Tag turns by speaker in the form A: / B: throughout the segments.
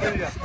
A: Yeah.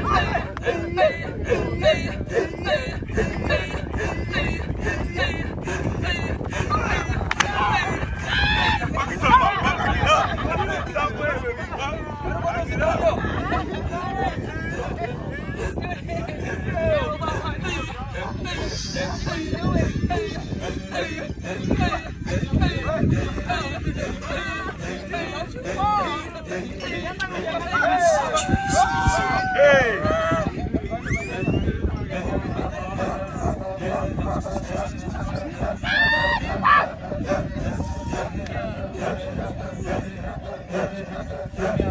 A: Yeah.